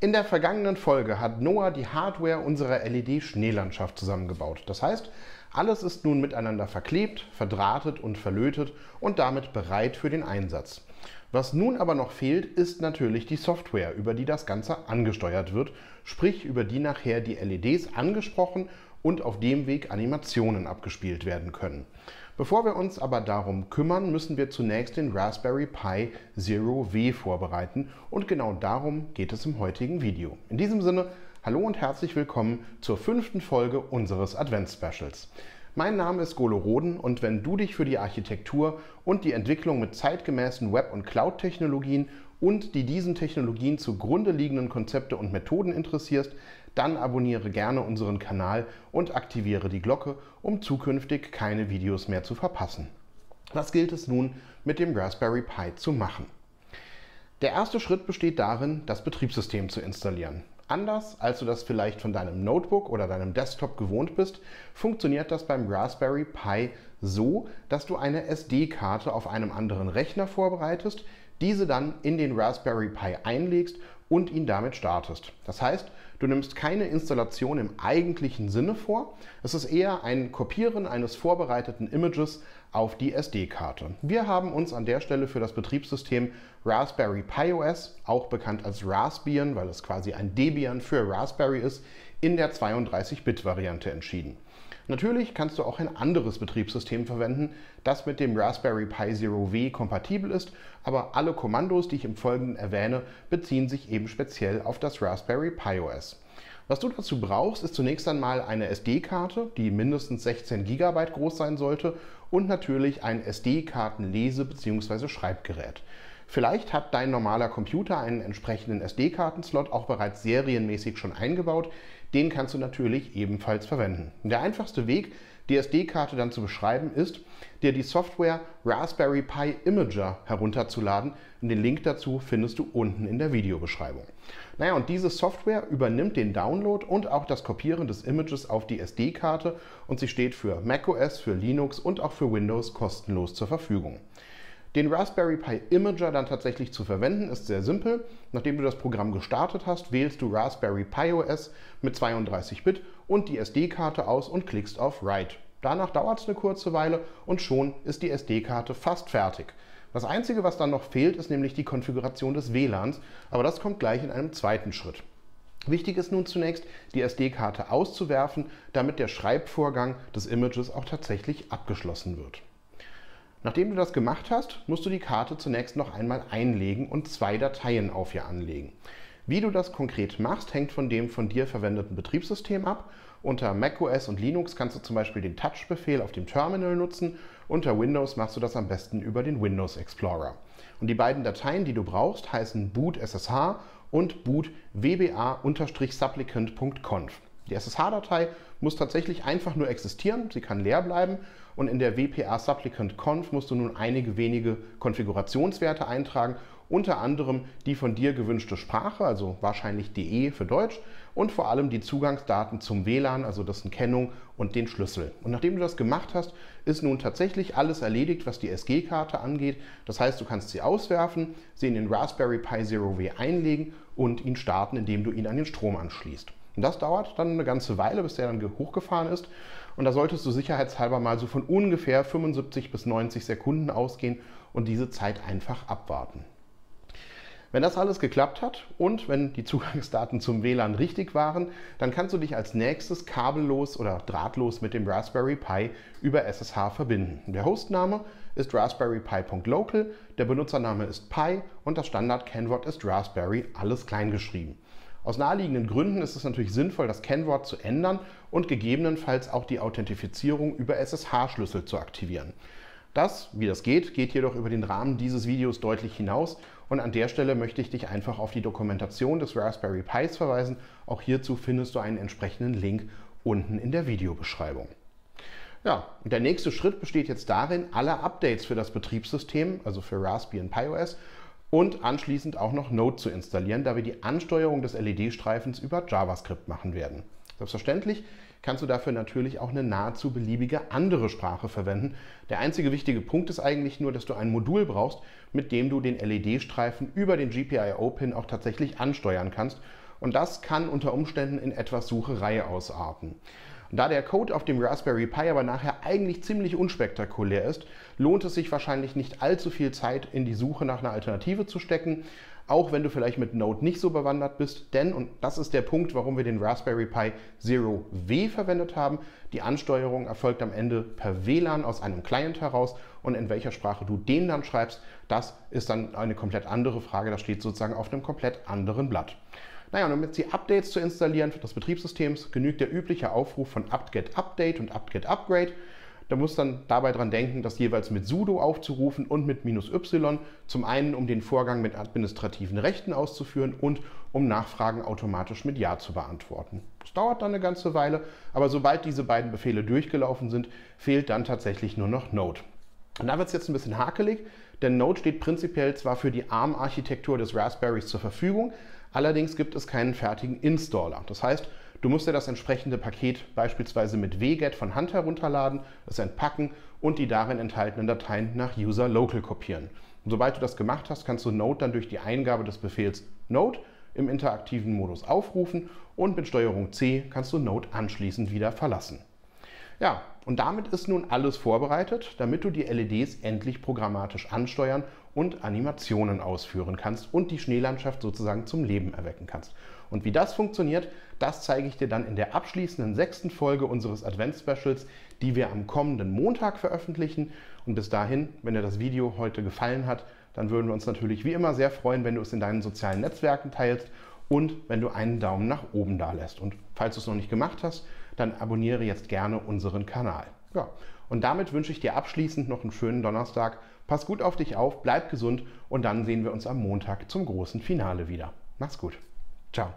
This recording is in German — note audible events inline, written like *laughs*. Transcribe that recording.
In der vergangenen Folge hat Noah die Hardware unserer LED-Schneelandschaft zusammengebaut. Das heißt, alles ist nun miteinander verklebt, verdrahtet und verlötet und damit bereit für den Einsatz. Was nun aber noch fehlt, ist natürlich die Software, über die das Ganze angesteuert wird, sprich über die nachher die LEDs angesprochen und auf dem Weg Animationen abgespielt werden können. Bevor wir uns aber darum kümmern, müssen wir zunächst den Raspberry Pi Zero W vorbereiten und genau darum geht es im heutigen Video. In diesem Sinne, hallo und herzlich willkommen zur fünften Folge unseres Advents-Specials. Mein Name ist Golo Roden und wenn du dich für die Architektur und die Entwicklung mit zeitgemäßen Web- und Cloud-Technologien und die diesen Technologien zugrunde liegenden Konzepte und Methoden interessierst, dann abonniere gerne unseren Kanal und aktiviere die Glocke, um zukünftig keine Videos mehr zu verpassen. Was gilt es nun mit dem Raspberry Pi zu machen? Der erste Schritt besteht darin, das Betriebssystem zu installieren. Anders als du das vielleicht von deinem Notebook oder deinem Desktop gewohnt bist, funktioniert das beim Raspberry Pi so, dass du eine SD-Karte auf einem anderen Rechner vorbereitest, diese dann in den Raspberry Pi einlegst und ihn damit startest. Das heißt, du nimmst keine Installation im eigentlichen Sinne vor, es ist eher ein Kopieren eines vorbereiteten Images auf die SD-Karte. Wir haben uns an der Stelle für das Betriebssystem Raspberry Pi OS, auch bekannt als Raspbian, weil es quasi ein Debian für Raspberry ist, in der 32-Bit-Variante entschieden. Natürlich kannst du auch ein anderes Betriebssystem verwenden, das mit dem Raspberry Pi Zero W kompatibel ist, aber alle Kommandos, die ich im Folgenden erwähne, beziehen sich eben speziell auf das Raspberry Pi OS. Was du dazu brauchst, ist zunächst einmal eine SD-Karte, die mindestens 16 GB groß sein sollte und natürlich ein SD-Kartenlese- bzw. Schreibgerät. Vielleicht hat dein normaler Computer einen entsprechenden SD-Kartenslot auch bereits serienmäßig schon eingebaut. Den kannst du natürlich ebenfalls verwenden. Der einfachste Weg, die SD-Karte dann zu beschreiben, ist, dir die Software Raspberry Pi Imager herunterzuladen. Und den Link dazu findest du unten in der Videobeschreibung. Naja, und diese Software übernimmt den Download und auch das Kopieren des Images auf die SD-Karte und sie steht für macOS, für Linux und auch für Windows kostenlos zur Verfügung. Den Raspberry Pi Imager dann tatsächlich zu verwenden ist sehr simpel. Nachdem du das Programm gestartet hast, wählst du Raspberry Pi OS mit 32-Bit und die SD-Karte aus und klickst auf Write. Danach dauert es eine kurze Weile und schon ist die SD-Karte fast fertig. Das Einzige, was dann noch fehlt, ist nämlich die Konfiguration des WLANs, aber das kommt gleich in einem zweiten Schritt. Wichtig ist nun zunächst, die SD-Karte auszuwerfen, damit der Schreibvorgang des Images auch tatsächlich abgeschlossen wird. Nachdem du das gemacht hast, musst du die Karte zunächst noch einmal einlegen und zwei Dateien auf ihr anlegen. Wie du das konkret machst, hängt von dem von dir verwendeten Betriebssystem ab. Unter macOS und Linux kannst du zum Beispiel den Touch-Befehl auf dem Terminal nutzen. Unter Windows machst du das am besten über den Windows Explorer. Und die beiden Dateien, die du brauchst, heißen boot SSH und boot wba-supplicant.conf. Die SSH-Datei muss tatsächlich einfach nur existieren, sie kann leer bleiben und in der WPA Supplicant Conf musst du nun einige wenige Konfigurationswerte eintragen, unter anderem die von dir gewünschte Sprache, also wahrscheinlich DE für Deutsch und vor allem die Zugangsdaten zum WLAN, also dessen Kennung und den Schlüssel. Und nachdem du das gemacht hast, ist nun tatsächlich alles erledigt, was die SG-Karte angeht. Das heißt, du kannst sie auswerfen, sie in den Raspberry Pi Zero W einlegen und ihn starten, indem du ihn an den Strom anschließt. Und das dauert dann eine ganze Weile, bis der dann hochgefahren ist. Und da solltest du sicherheitshalber mal so von ungefähr 75 bis 90 Sekunden ausgehen und diese Zeit einfach abwarten. Wenn das alles geklappt hat und wenn die *laughs* Zugangsdaten zum WLAN richtig waren, dann kannst du dich als nächstes kabellos oder drahtlos mit dem Raspberry Pi über SSH verbinden. Der Hostname ist raspberrypi.local, der Benutzername ist Pi und das Standard-Kennwort ist Raspberry, alles klein geschrieben. Aus naheliegenden Gründen ist es natürlich sinnvoll, das Kennwort zu ändern und gegebenenfalls auch die Authentifizierung über SSH-Schlüssel zu aktivieren. Das, wie das geht, geht jedoch über den Rahmen dieses Videos deutlich hinaus und an der Stelle möchte ich dich einfach auf die Dokumentation des Raspberry Pis verweisen. Auch hierzu findest du einen entsprechenden Link unten in der Videobeschreibung. Ja, der nächste Schritt besteht jetzt darin, alle Updates für das Betriebssystem, also für Raspbian Pi OS, und anschließend auch noch Node zu installieren, da wir die Ansteuerung des LED-Streifens über JavaScript machen werden. Selbstverständlich kannst du dafür natürlich auch eine nahezu beliebige andere Sprache verwenden. Der einzige wichtige Punkt ist eigentlich nur, dass du ein Modul brauchst, mit dem du den LED-Streifen über den GPIO-Pin auch tatsächlich ansteuern kannst. und das kann unter Umständen in etwas Sucherei ausarten. Da der Code auf dem Raspberry Pi aber nachher eigentlich ziemlich unspektakulär ist, lohnt es sich wahrscheinlich nicht allzu viel Zeit in die Suche nach einer Alternative zu stecken, auch wenn du vielleicht mit Node nicht so bewandert bist, denn, und das ist der Punkt, warum wir den Raspberry Pi Zero W verwendet haben, die Ansteuerung erfolgt am Ende per WLAN aus einem Client heraus und in welcher Sprache du den dann schreibst, das ist dann eine komplett andere Frage, das steht sozusagen auf einem komplett anderen Blatt. Naja, und um jetzt die Updates zu installieren für das Betriebssystems, genügt der übliche Aufruf von apt-get update und apt-get upgrade. Da muss dann dabei dran denken, das jeweils mit sudo aufzurufen und mit minus y, zum einen um den Vorgang mit administrativen Rechten auszuführen und um Nachfragen automatisch mit Ja zu beantworten. Das dauert dann eine ganze Weile, aber sobald diese beiden Befehle durchgelaufen sind, fehlt dann tatsächlich nur noch Node. Und da wird es jetzt ein bisschen hakelig, denn Node steht prinzipiell zwar für die ARM-Architektur des Raspberries zur Verfügung, allerdings gibt es keinen fertigen Installer. Das heißt, Du musst dir das entsprechende Paket beispielsweise mit wget von Hand herunterladen, es entpacken und die darin enthaltenen Dateien nach user local kopieren. Und sobald du das gemacht hast, kannst du Node dann durch die Eingabe des Befehls Node im interaktiven Modus aufrufen und mit Steuerung C kannst du Node anschließend wieder verlassen. Ja, und damit ist nun alles vorbereitet, damit du die LEDs endlich programmatisch ansteuern und Animationen ausführen kannst und die Schneelandschaft sozusagen zum Leben erwecken kannst. Und wie das funktioniert, das zeige ich dir dann in der abschließenden sechsten Folge unseres Advents-Specials, die wir am kommenden Montag veröffentlichen. Und bis dahin, wenn dir das Video heute gefallen hat, dann würden wir uns natürlich wie immer sehr freuen, wenn du es in deinen sozialen Netzwerken teilst und wenn du einen Daumen nach oben da lässt. Und falls du es noch nicht gemacht hast, dann abonniere jetzt gerne unseren Kanal. Ja, und damit wünsche ich dir abschließend noch einen schönen Donnerstag. Pass gut auf dich auf, bleib gesund und dann sehen wir uns am Montag zum großen Finale wieder. Mach's gut. Ciao.